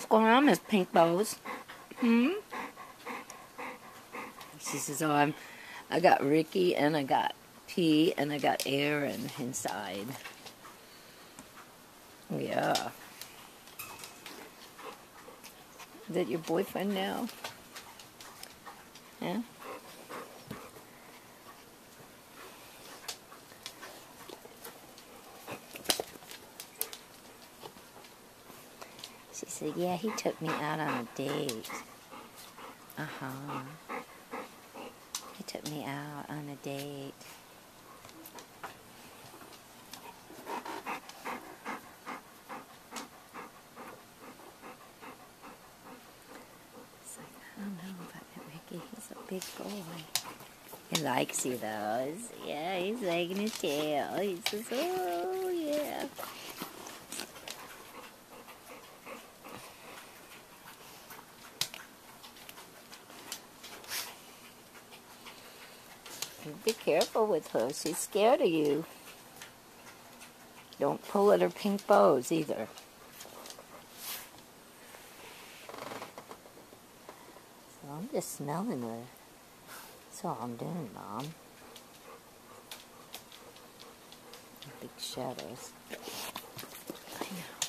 What's going on, Miss Pink Bows? Hmm? She says, oh, I'm, I got Ricky and I got P and I got Aaron inside. Yeah. Is that your boyfriend now? Yeah? Said, yeah, he took me out on a date. Uh-huh. He took me out on a date. It's like, I don't know about that Ricky. He's a big boy. He likes you, though. Yeah, he's wagging his tail. He says, oh, yeah. Be careful with her. She's scared of you. Don't pull at her pink bows either. So I'm just smelling her. That's all I'm doing, Mom. Big shadows. I know.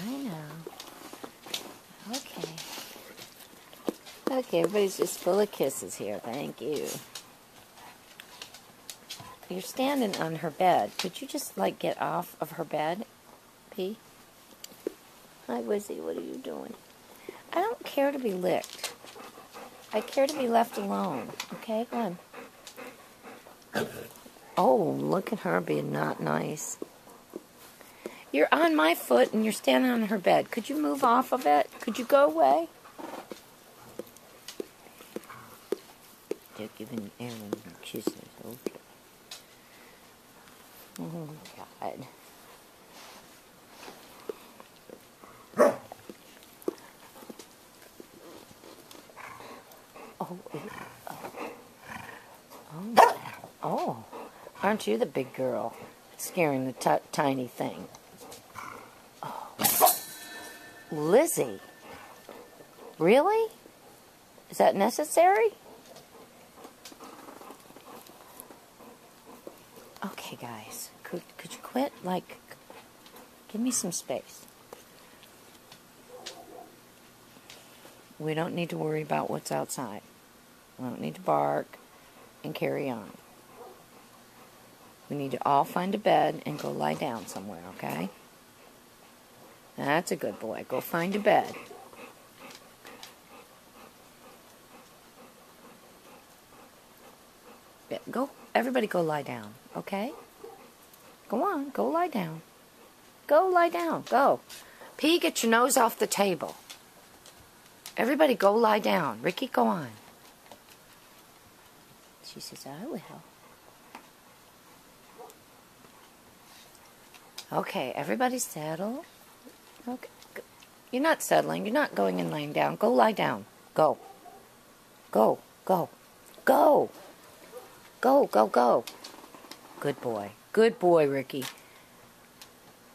I know. Okay. Okay, everybody's just full of kisses here. Thank you. You're standing on her bed. Could you just, like, get off of her bed, P? Hi, Wizzy. What are you doing? I don't care to be licked. I care to be left alone. Okay, go on. Oh, look at her being not nice. You're on my foot and you're standing on her bed. Could you move off of it? Could you go away? They're giving Aaron kisses. Okay. Oh, God. Oh, oh, oh, oh, aren't you the big girl scaring the tiny thing? Oh. Lizzie. Really? Is that necessary? Okay, guys. Could, could you quit? Like, give me some space. We don't need to worry about what's outside. We don't need to bark and carry on. We need to all find a bed and go lie down somewhere, okay? That's a good boy. Go find a bed. Go, everybody go lie down, okay? Go on, go lie down. Go lie down, go. P, get your nose off the table. Everybody go lie down. Ricky, go on. She says, I will. Okay, everybody settle. Okay. You're not settling. You're not going and laying down. Go lie down. Go. Go. Go. Go. Go, go, go. Good boy. Good boy, Ricky.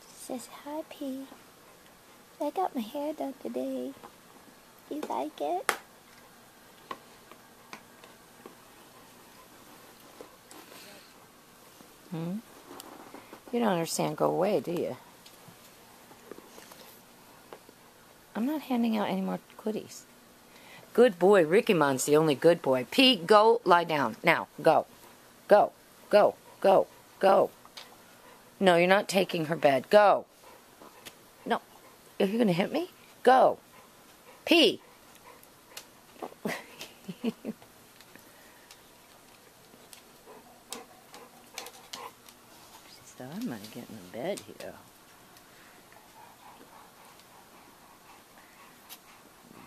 Says, hi, P. I got my hair done today. You like it? Hmm? You don't understand go away, do you? I'm not handing out any more goodies. Good boy. Ricky Mon's the only good boy. Pete, go lie down. Now, go. Go. Go. Go. Go. No, you're not taking her bed. Go. No. Are you going to hit me? Go. P. I'm going to get in the bed here.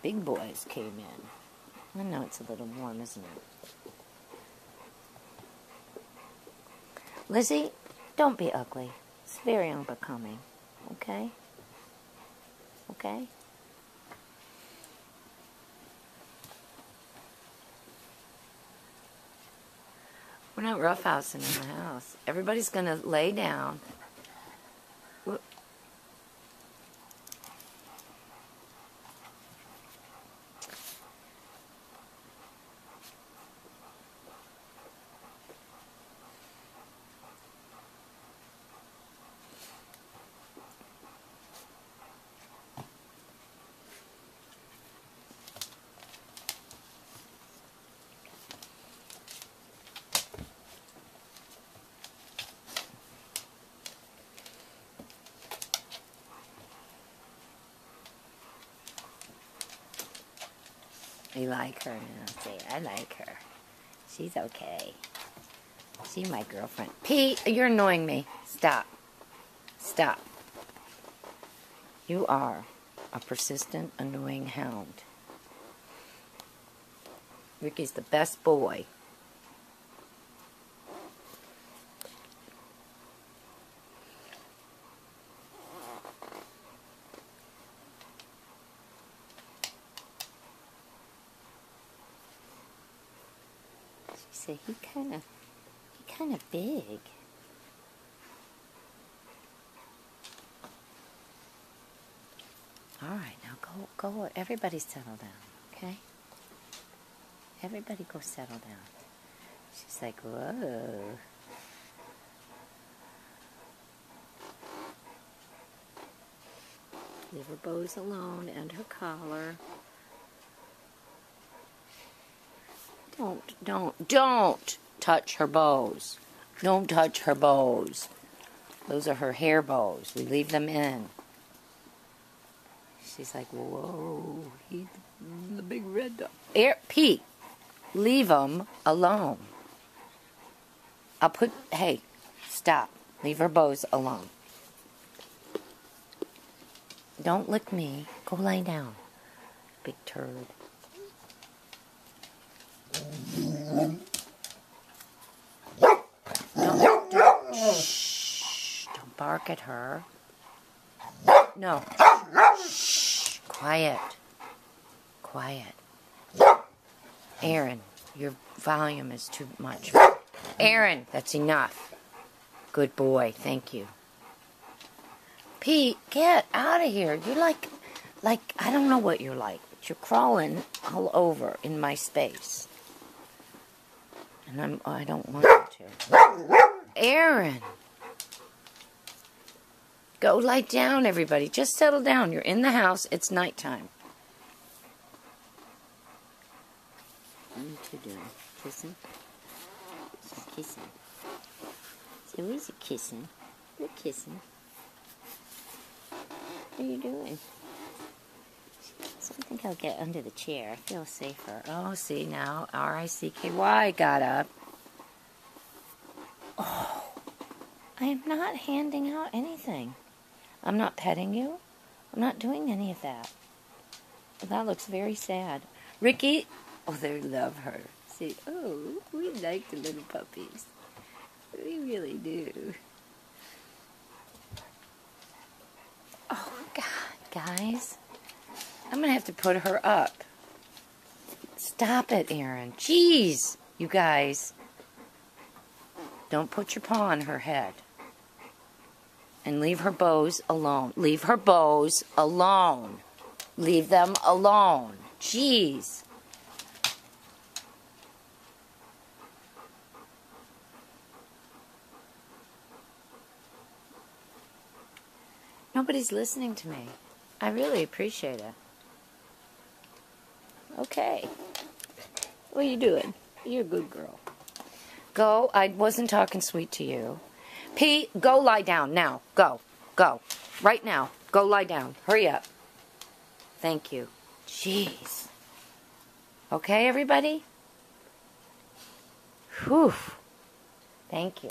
big boys came in. I know it's a little warm, isn't it? Lizzie, don't be ugly. It's very unbecoming. Okay? Okay? We're not roughhousing in the house. Everybody's going to lay down. You like her I like her. She's okay. She's my girlfriend. Pete, you're annoying me. Stop. Stop. You are a persistent, annoying hound. Ricky's the best boy. He kind of, he kind of big. All right, now go, go. Everybody settle down, okay? Everybody go settle down. She's like, whoa. Leave her bows alone and her collar. Don't, don't, don't touch her bows. Don't touch her bows. Those are her hair bows. We leave them in. She's like, whoa, he's the big red dog. Air, Pete, leave them alone. I'll put, hey, stop. Leave her bows alone. Don't lick me. Go lie down. Big turd. Don't, shh, don't bark at her. No. Shh, quiet. Quiet. Aaron, your volume is too much. Aaron, that's enough. Good boy, thank you. Pete, get out of here. You're like, like, I don't know what you're like, but you're crawling all over in my space. And I'm, oh, I don't want you to. Aaron! Go lie down, everybody. Just settle down. You're in the house. It's nighttime. What are you doing? Kissing? She's kissing. So it kissing? You're kissing. What are you doing? So I think I'll get under the chair. I feel safer. Oh, see now, R-I-C-K-Y got up. Oh, I am not handing out anything. I'm not petting you. I'm not doing any of that. That looks very sad. Ricky, oh, they love her. See, oh, we like the little puppies. We really do. Oh, God, guys. I'm going to have to put her up. Stop it, Aaron. Jeez, you guys. Don't put your paw on her head. And leave her bows alone. Leave her bows alone. Leave them alone. Jeez. Nobody's listening to me. I really appreciate it. Okay. What are you doing? You're a good girl. Go. I wasn't talking sweet to you. Pete, go lie down now. Go. Go. Right now. Go lie down. Hurry up. Thank you. Jeez. Okay, everybody? Whew. Thank you.